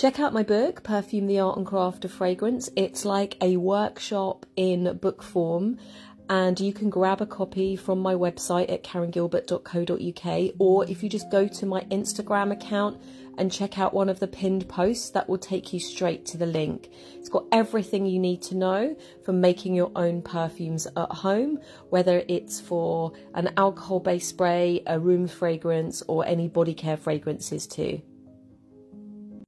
Check out my book, Perfume the Art and Craft of Fragrance. It's like a workshop in book form, and you can grab a copy from my website at karengilbert.co.uk, or if you just go to my Instagram account and check out one of the pinned posts, that will take you straight to the link. It's got everything you need to know for making your own perfumes at home, whether it's for an alcohol based spray, a room fragrance, or any body care fragrances too.